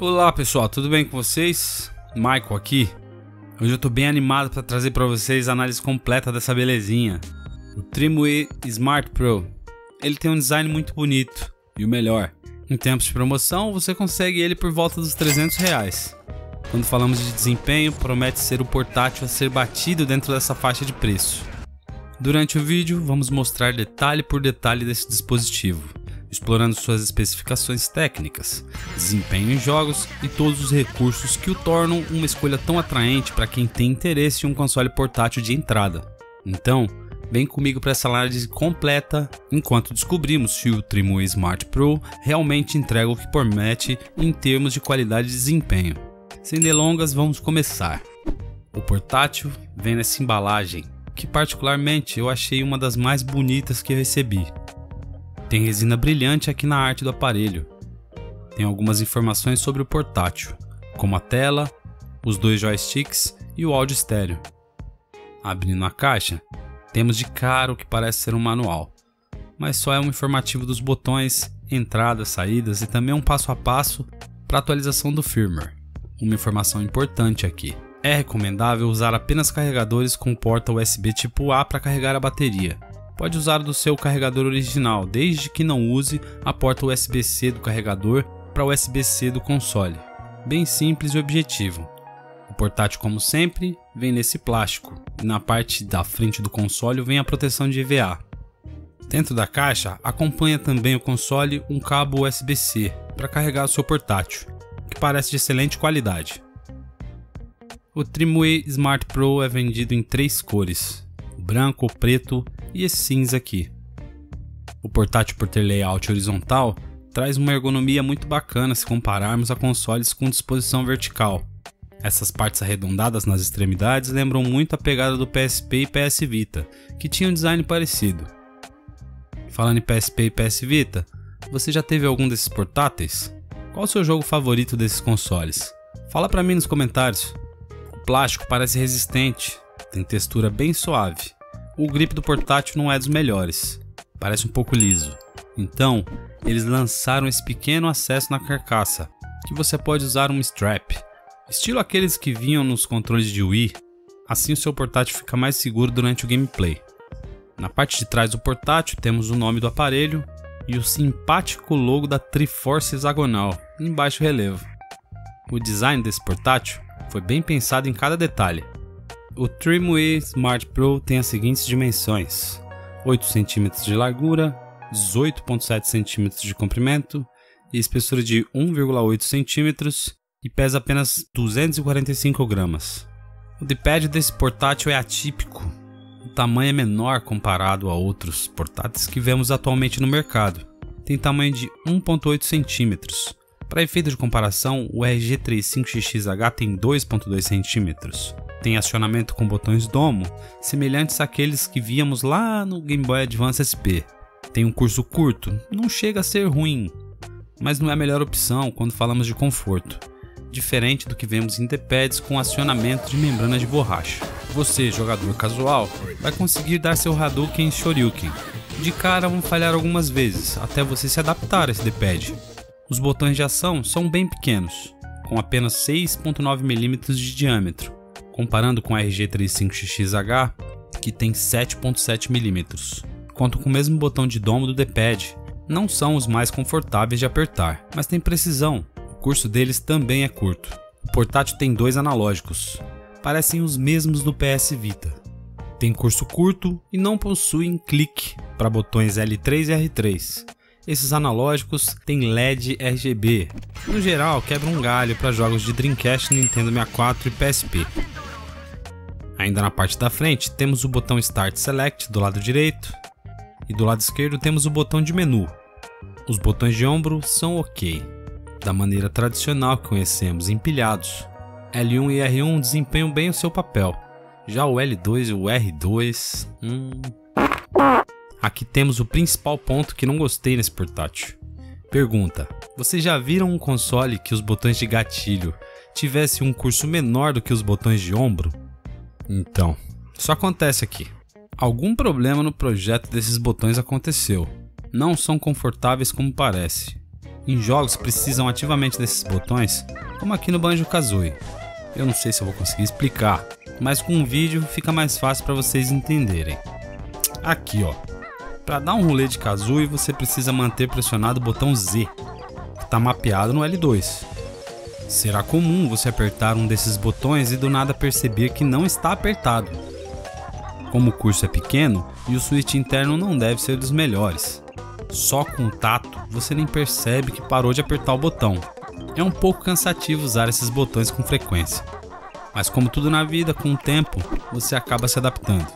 Olá pessoal, tudo bem com vocês? Michael aqui. Hoje eu tô bem animado para trazer para vocês a análise completa dessa belezinha. O Trimway Smart Pro. Ele tem um design muito bonito e o melhor, em tempos de promoção você consegue ele por volta dos 300 reais. Quando falamos de desempenho, promete ser o portátil a ser batido dentro dessa faixa de preço. Durante o vídeo, vamos mostrar detalhe por detalhe desse dispositivo explorando suas especificações técnicas, desempenho em jogos e todos os recursos que o tornam uma escolha tão atraente para quem tem interesse em um console portátil de entrada. Então, vem comigo para essa análise completa enquanto descobrimos se o Trimui Smart Pro realmente entrega o que promete em termos de qualidade e desempenho. Sem delongas, vamos começar. O portátil vem nessa embalagem, que particularmente eu achei uma das mais bonitas que recebi. Tem resina brilhante aqui na arte do aparelho. Tem algumas informações sobre o portátil, como a tela, os dois joysticks e o áudio estéreo. Abrindo a caixa, temos de cara o que parece ser um manual, mas só é um informativo dos botões, entradas, saídas e também um passo a passo para atualização do firmware. Uma informação importante aqui. É recomendável usar apenas carregadores com porta USB tipo A para carregar a bateria, pode usar do seu carregador original, desde que não use a porta USB-C do carregador para USB-C do console. Bem simples e objetivo. O portátil, como sempre, vem nesse plástico, e na parte da frente do console vem a proteção de EVA. Dentro da caixa, acompanha também o console um cabo USB-C para carregar o seu portátil, que parece de excelente qualidade. O Trimway Smart Pro é vendido em três cores: branco, preto e esse cinza aqui. O portátil por ter layout horizontal traz uma ergonomia muito bacana se compararmos a consoles com disposição vertical. Essas partes arredondadas nas extremidades lembram muito a pegada do PSP e PS Vita, que tinham um design parecido. Falando em PSP e PS Vita, você já teve algum desses portáteis? Qual o seu jogo favorito desses consoles? Fala para mim nos comentários. O plástico parece resistente, tem textura bem suave o grip do portátil não é dos melhores, parece um pouco liso. Então, eles lançaram esse pequeno acesso na carcaça, que você pode usar um strap, estilo aqueles que vinham nos controles de Wii. Assim o seu portátil fica mais seguro durante o gameplay. Na parte de trás do portátil temos o nome do aparelho e o simpático logo da Triforce hexagonal em baixo relevo. O design desse portátil foi bem pensado em cada detalhe, o Trimway Smart Pro tem as seguintes dimensões: 8 cm de largura, 18,7 cm de comprimento e espessura de 1,8 cm e pesa apenas 245 gramas. O D-pad desse portátil é atípico. O tamanho é menor comparado a outros portáteis que vemos atualmente no mercado. Tem tamanho de 1,8 cm. Para efeito de comparação, o RG35XXH tem 2,2 cm tem acionamento com botões domo, semelhantes àqueles que víamos lá no Game Boy Advance SP. Tem um curso curto, não chega a ser ruim, mas não é a melhor opção quando falamos de conforto, diferente do que vemos em D-pads com acionamento de membrana de borracha. Você, jogador casual, vai conseguir dar seu Hadouken e Shoryuken. De cara vão falhar algumas vezes, até você se adaptar a esse D-pad. Os botões de ação são bem pequenos, com apenas 6.9 mm de diâmetro, comparando com a RG35XXH, que tem 7.7 mm. Contam com o mesmo botão de domo do D-pad, não são os mais confortáveis de apertar, mas tem precisão. O curso deles também é curto. O portátil tem dois analógicos, parecem os mesmos do PS Vita. Tem curso curto e não possuem clique para botões L3 e R3. Esses analógicos têm LED RGB. No geral, quebra um galho para jogos de Dreamcast, Nintendo 64 e PSP. Ainda na parte da frente, temos o botão Start Select do lado direito e do lado esquerdo temos o botão de menu. Os botões de ombro são ok, da maneira tradicional que conhecemos, empilhados. L1 e R1 desempenham bem o seu papel, já o L2 e o R2. Hum... Aqui temos o principal ponto que não gostei nesse portátil. Pergunta: Vocês já viram um console que os botões de gatilho tivessem um curso menor do que os botões de ombro? Então, só acontece aqui. Algum problema no projeto desses botões aconteceu. Não são confortáveis como parece. em jogos precisam ativamente desses botões, como aqui no Banjo-Kazooie. Eu não sei se eu vou conseguir explicar, mas com um vídeo fica mais fácil para vocês entenderem. Aqui ó, para dar um rolê de Kazooie você precisa manter pressionado o botão Z, que está mapeado no L2. Será comum você apertar um desses botões e do nada perceber que não está apertado. Como o curso é pequeno e o switch interno não deve ser dos melhores. Só com o tato você nem percebe que parou de apertar o botão. É um pouco cansativo usar esses botões com frequência. Mas como tudo na vida, com o tempo, você acaba se adaptando.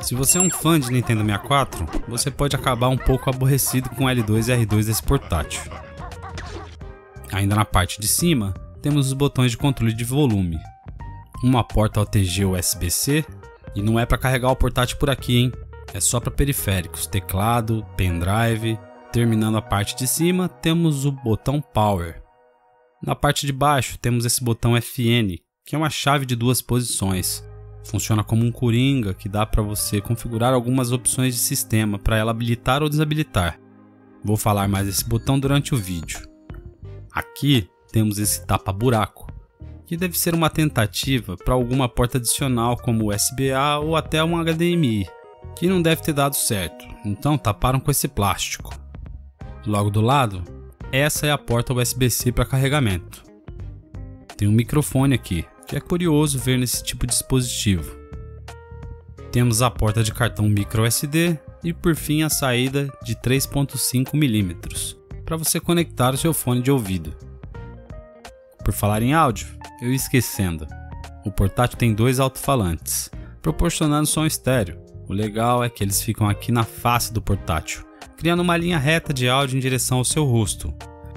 Se você é um fã de Nintendo 64, você pode acabar um pouco aborrecido com L2 e R2 desse portátil. Ainda na parte de cima, temos os botões de controle de volume. Uma porta OTG USB-C, e não é para carregar o portátil por aqui, hein? É só para periféricos, teclado, pendrive. Terminando a parte de cima, temos o botão Power. Na parte de baixo, temos esse botão FN, que é uma chave de duas posições. Funciona como um coringa que dá para você configurar algumas opções de sistema para ela habilitar ou desabilitar. Vou falar mais desse botão durante o vídeo. Aqui temos esse tapa-buraco, que deve ser uma tentativa para alguma porta adicional como USB-A ou até um HDMI, que não deve ter dado certo, então taparam com esse plástico. Logo do lado, essa é a porta USB-C para carregamento. Tem um microfone aqui, que é curioso ver nesse tipo de dispositivo. Temos a porta de cartão microSD e por fim a saída de 3.5 mm para você conectar o seu fone de ouvido. Por falar em áudio, eu ia esquecendo. O portátil tem dois alto-falantes, proporcionando som estéreo. O legal é que eles ficam aqui na face do portátil, criando uma linha reta de áudio em direção ao seu rosto.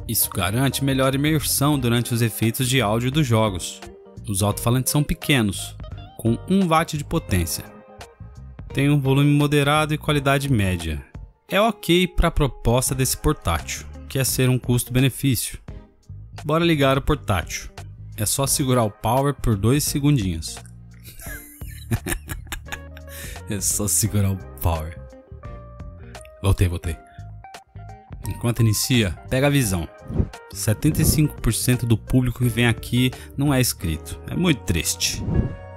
Isso garante melhor imersão durante os efeitos de áudio dos jogos. Os alto-falantes são pequenos, com 1 watt de potência. Tem um volume moderado e qualidade média. É ok para a proposta desse portátil que é ser um custo-benefício. Bora ligar o portátil. É só segurar o power por dois segundinhos. é só segurar o power. Voltei, voltei. Enquanto inicia, pega a visão. 75% do público que vem aqui não é inscrito. É muito triste.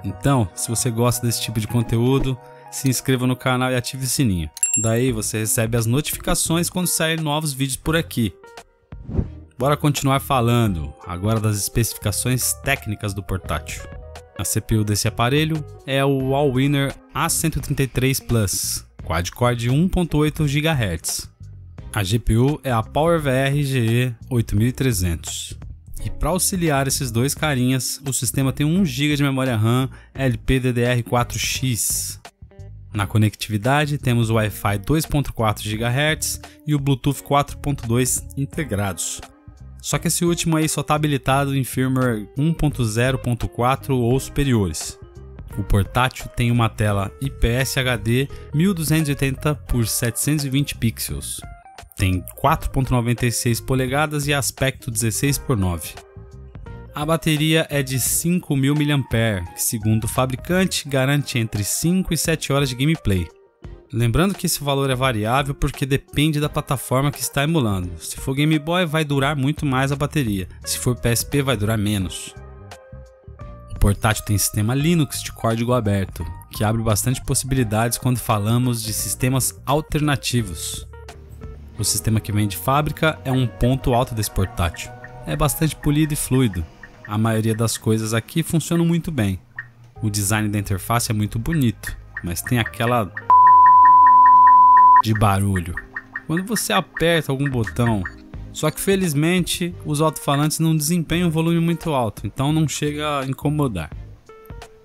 Então, se você gosta desse tipo de conteúdo, se inscreva no canal e ative o sininho. Daí você recebe as notificações quando saírem novos vídeos por aqui. Bora continuar falando agora das especificações técnicas do portátil. A CPU desse aparelho é o Allwinner A133 Plus, quad-core de 1.8 GHz. A GPU é a PowerVR GE 8300. E para auxiliar esses dois carinhas, o sistema tem 1 GB de memória RAM LPDDR4X, na conectividade, temos o Wi-Fi 2.4 GHz e o Bluetooth 4.2 integrados. Só que esse último aí só está habilitado em firmware 1.0.4 ou superiores. O portátil tem uma tela IPS HD 1280 por 720 pixels. Tem 4.96 polegadas e aspecto 16 por 9. A bateria é de 5.000 mAh, que segundo o fabricante garante entre 5 e 7 horas de gameplay. Lembrando que esse valor é variável porque depende da plataforma que está emulando. Se for Game Boy vai durar muito mais a bateria, se for PSP vai durar menos. O portátil tem sistema Linux de código aberto, que abre bastante possibilidades quando falamos de sistemas alternativos. O sistema que vem de fábrica é um ponto alto desse portátil. É bastante polido e fluido, a maioria das coisas aqui funcionam muito bem. O design da interface é muito bonito, mas tem aquela de barulho. Quando você aperta algum botão, só que felizmente os alto-falantes não desempenham um volume muito alto, então não chega a incomodar.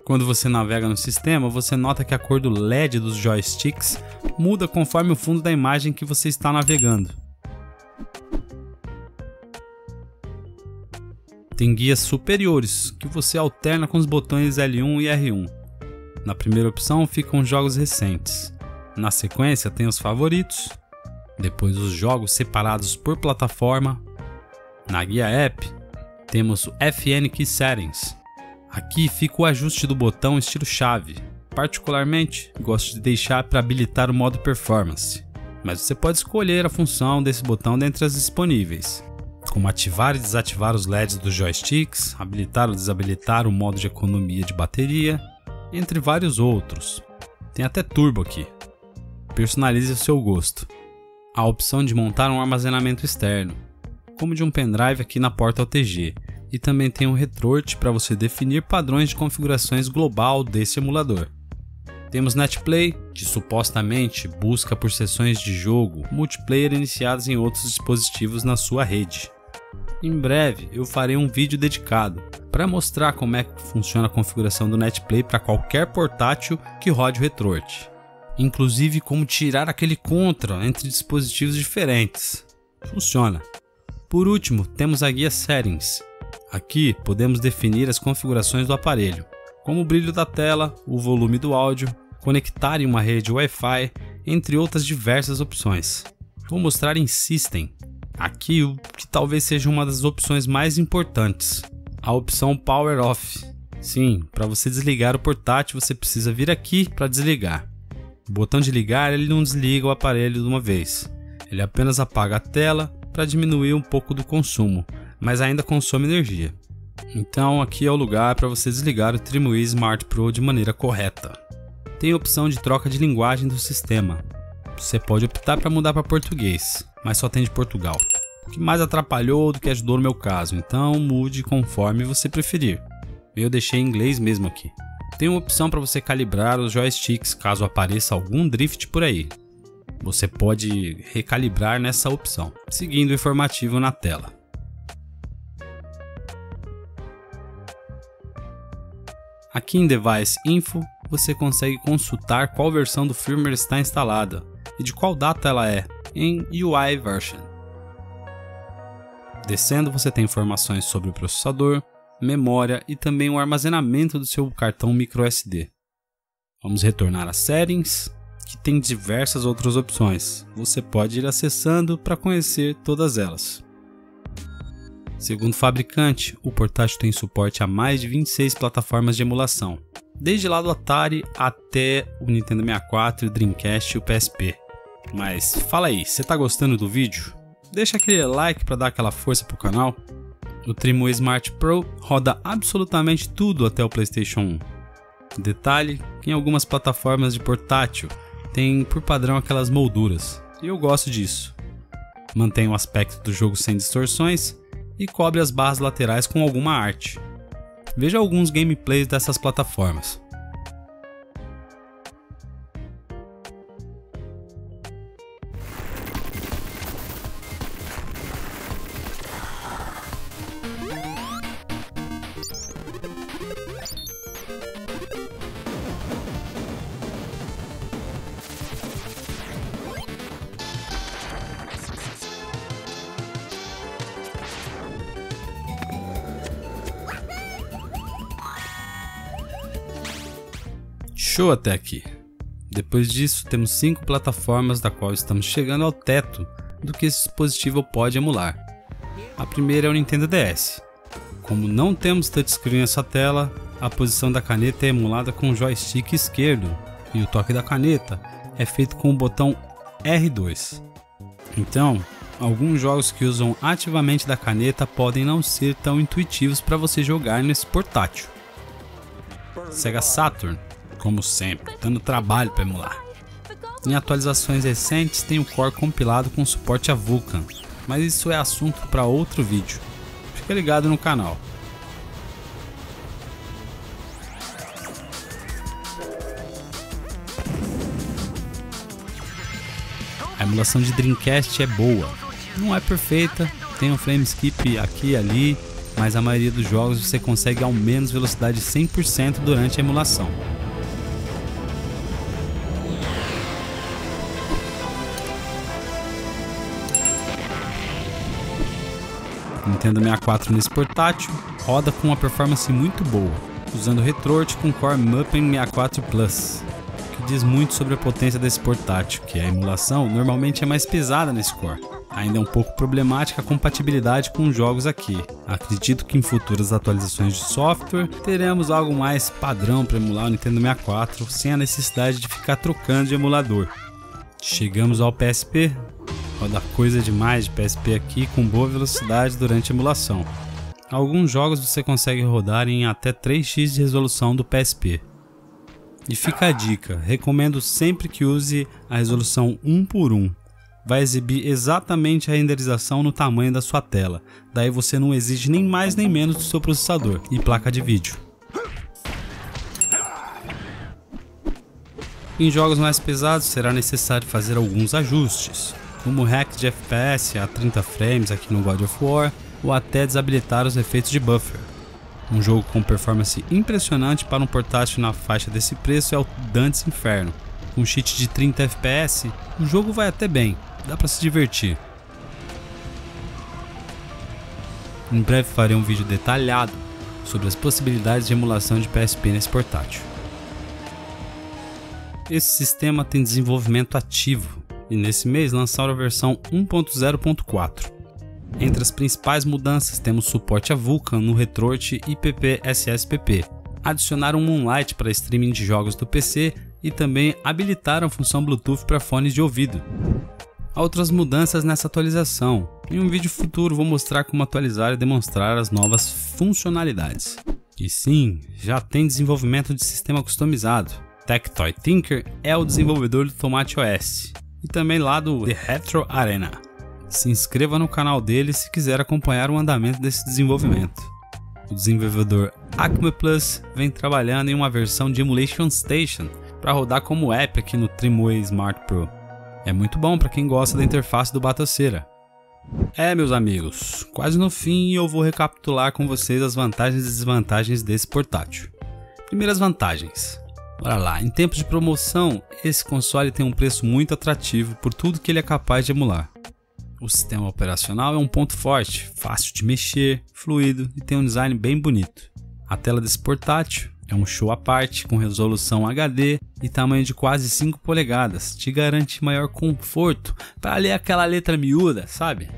Quando você navega no sistema, você nota que a cor do LED dos joysticks muda conforme o fundo da imagem que você está navegando. Tem guias superiores, que você alterna com os botões L1 e R1. Na primeira opção ficam os jogos recentes. Na sequência tem os favoritos, depois os jogos separados por plataforma. Na guia app temos o FN Key Settings. Aqui fica o ajuste do botão estilo chave. Particularmente, gosto de deixar para habilitar o modo performance, mas você pode escolher a função desse botão dentre as disponíveis. Como ativar e desativar os LEDs dos joysticks, habilitar ou desabilitar o modo de economia de bateria, entre vários outros. Tem até turbo aqui. Personalize o seu gosto. A opção de montar um armazenamento externo, como de um pendrive aqui na porta OTG, e também tem um retort para você definir padrões de configurações global desse emulador. Temos Netplay, que supostamente busca por sessões de jogo multiplayer iniciadas em outros dispositivos na sua rede. Em breve eu farei um vídeo dedicado para mostrar como é que funciona a configuração do Netplay para qualquer portátil que rode o Retroart. Inclusive como tirar aquele contra entre dispositivos diferentes. Funciona. Por último, temos a guia Settings. Aqui podemos definir as configurações do aparelho, como o brilho da tela, o volume do áudio, conectar em uma rede Wi-Fi, entre outras diversas opções. Vou mostrar em System, aqui o que talvez seja uma das opções mais importantes, a opção Power Off. Sim, para você desligar o portátil você precisa vir aqui para desligar. O botão de ligar ele não desliga o aparelho de uma vez, ele apenas apaga a tela para diminuir um pouco do consumo, mas ainda consome energia. Então aqui é o lugar para você desligar o Trimui Smart Pro de maneira correta. Tem a opção de troca de linguagem do sistema. Você pode optar para mudar para português, mas só tem de Portugal. Que mais atrapalhou do que ajudou no meu caso, então mude conforme você preferir. Eu deixei em inglês mesmo aqui. Tem uma opção para você calibrar os joysticks caso apareça algum drift por aí. Você pode recalibrar nessa opção, seguindo o informativo na tela. Aqui em Device Info, você consegue consultar qual versão do firmware está instalada e de qual data ela é, em UI Version. Descendo, você tem informações sobre o processador, memória e também o armazenamento do seu cartão microSD. Vamos retornar às settings, que tem diversas outras opções. Você pode ir acessando para conhecer todas elas. Segundo o fabricante, o portátil tem suporte a mais de 26 plataformas de emulação, desde lá do Atari até o Nintendo 64, o Dreamcast e o PSP. Mas fala aí, você tá gostando do vídeo? Deixa aquele like para dar aquela força pro canal. O Trimo Smart Pro roda absolutamente tudo até o PlayStation 1. Detalhe em algumas plataformas de portátil tem por padrão aquelas molduras, e eu gosto disso. Mantém o aspecto do jogo sem distorções e cobre as barras laterais com alguma arte. Veja alguns gameplays dessas plataformas. Show até aqui. Depois disso, temos cinco plataformas da qual estamos chegando ao teto do que esse dispositivo pode emular. A primeira é o Nintendo DS. Como não temos touchscreen nessa tela, a posição da caneta é emulada com o joystick esquerdo e o toque da caneta é feito com o botão R2. Então, alguns jogos que usam ativamente da caneta podem não ser tão intuitivos para você jogar nesse portátil. Sega Saturn como sempre, dando trabalho para emular. Em atualizações recentes tem o core compilado com suporte a Vulkan, mas isso é assunto para outro vídeo. Fica ligado no canal. A emulação de Dreamcast é boa, não é perfeita, tem um frame skip aqui e ali, mas a maioria dos jogos você consegue ao menos velocidade 100% durante a emulação. Nintendo 64 nesse portátil, roda com uma performance muito boa, usando RetroArt com Core Muppen 64 Plus, que diz muito sobre a potência desse portátil, que a emulação normalmente é mais pesada nesse core. Ainda é um pouco problemática a compatibilidade com os jogos aqui. Acredito que em futuras atualizações de software teremos algo mais padrão para emular o Nintendo 64 sem a necessidade de ficar trocando de emulador. Chegamos ao PSP, roda coisa demais de PSP aqui com boa velocidade durante a emulação. Alguns jogos você consegue rodar em até 3x de resolução do PSP. E fica a dica, recomendo sempre que use a resolução 1 por 1. Vai exibir exatamente a renderização no tamanho da sua tela, daí você não exige nem mais nem menos do seu processador e placa de vídeo. Em jogos mais pesados será necessário fazer alguns ajustes, como hack de FPS a 30 frames aqui no God of War, ou até desabilitar os efeitos de buffer. Um jogo com performance impressionante para um portátil na faixa desse preço é o Dante's Inferno. Com cheat de 30 FPS, o jogo vai até bem, dá para se divertir. Em breve farei um vídeo detalhado sobre as possibilidades de emulação de PSP nesse portátil. Esse sistema tem desenvolvimento ativo e nesse mês lançaram a versão 1.0.4. Entre as principais mudanças temos suporte a Vulkan no Retrort IPP SSPP, adicionaram Moonlight para streaming de jogos do PC e também habilitaram a função Bluetooth para fones de ouvido. Há outras mudanças nessa atualização. Em um vídeo futuro vou mostrar como atualizar e demonstrar as novas funcionalidades. E sim, já tem desenvolvimento de sistema customizado. Tectoy Tinker é o desenvolvedor do Tomate OS e também lá do The Retro Arena. Se inscreva no canal dele se quiser acompanhar o andamento desse desenvolvimento. O desenvolvedor Acme Plus vem trabalhando em uma versão de Emulation Station para rodar como app aqui no Trimway Smart Pro. É muito bom para quem gosta da interface do Bataceira. É, meus amigos, quase no fim eu vou recapitular com vocês as vantagens e desvantagens desse portátil. Primeiras vantagens: Olha lá, em tempos de promoção, esse console tem um preço muito atrativo por tudo que ele é capaz de emular. O sistema operacional é um ponto forte, fácil de mexer, fluido e tem um design bem bonito. A tela desse portátil é um show à parte com resolução HD e tamanho de quase 5 polegadas, te garante maior conforto para ler aquela letra miúda, sabe?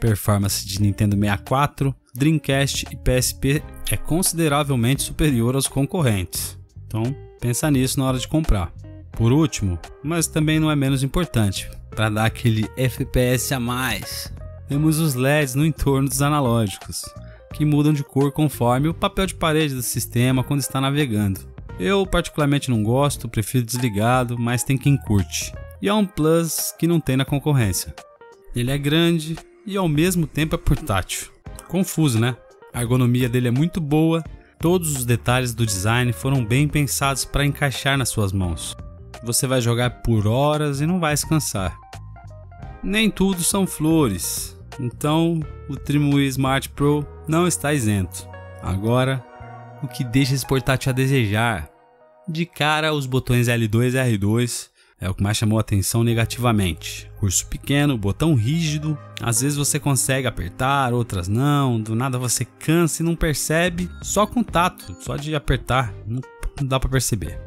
Performance de Nintendo 64, Dreamcast e PSP é consideravelmente superior aos concorrentes. Então, Pensa nisso na hora de comprar. Por último, mas também não é menos importante, para dar aquele FPS a mais, temos os LEDs no entorno dos analógicos, que mudam de cor conforme o papel de parede do sistema quando está navegando. Eu particularmente não gosto, prefiro desligado, mas tem quem curte. E é um plus que não tem na concorrência. Ele é grande e ao mesmo tempo é portátil. Confuso, né? A ergonomia dele é muito boa Todos os detalhes do design foram bem pensados para encaixar nas suas mãos. Você vai jogar por horas e não vai se cansar. Nem tudo são flores, então o Trimui Smart Pro não está isento. Agora, o que deixa esse portátil a desejar? De cara, os botões L2 e R2 é o que mais chamou a atenção negativamente. Curso pequeno, botão rígido, às vezes você consegue apertar, outras não, do nada você cansa e não percebe, só com tato, só de apertar, não, não dá para perceber.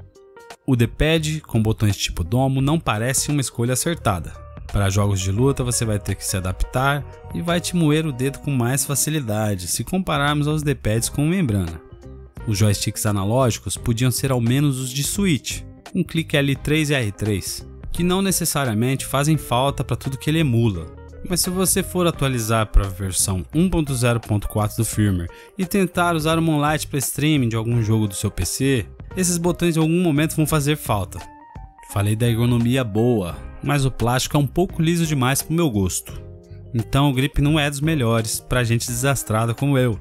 O D-pad com botões tipo domo não parece uma escolha acertada. Para jogos de luta você vai ter que se adaptar e vai te moer o dedo com mais facilidade se compararmos aos D-pads com membrana. Os joysticks analógicos podiam ser ao menos os de Switch, um clique L3 e R3, que não necessariamente fazem falta para tudo que ele emula. Mas se você for atualizar para a versão 1.0.4 do firmware e tentar usar o Moonlight para streaming de algum jogo do seu PC, esses botões em algum momento vão fazer falta. Falei da ergonomia boa, mas o plástico é um pouco liso demais para o meu gosto. Então o grip não é dos melhores para gente desastrada como eu.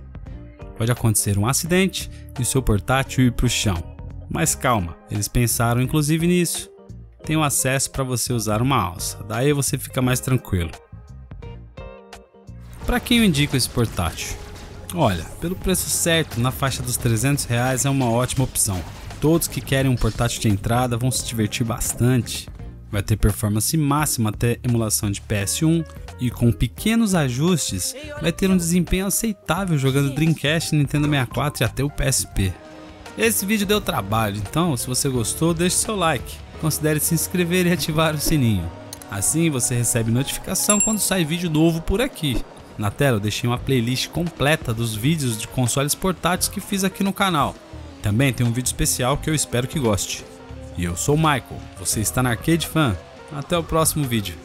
Pode acontecer um acidente e o seu portátil ir para o chão. Mas calma, eles pensaram inclusive nisso. Tem um acesso para você usar uma alça, daí você fica mais tranquilo. Para quem eu indico esse portátil? Olha, pelo preço certo, na faixa dos 300 reais é uma ótima opção. Todos que querem um portátil de entrada vão se divertir bastante. Vai ter performance máxima até emulação de PS1 e com pequenos ajustes vai ter um desempenho aceitável jogando Dreamcast, Nintendo 64 e até o PSP. Esse vídeo deu trabalho, então se você gostou, deixe seu like. Considere se inscrever e ativar o sininho. Assim você recebe notificação quando sai vídeo novo por aqui. Na tela eu deixei uma playlist completa dos vídeos de consoles portáteis que fiz aqui no canal. Também tem um vídeo especial que eu espero que goste. E eu sou o Michael, você está na Arcade Fan. Até o próximo vídeo.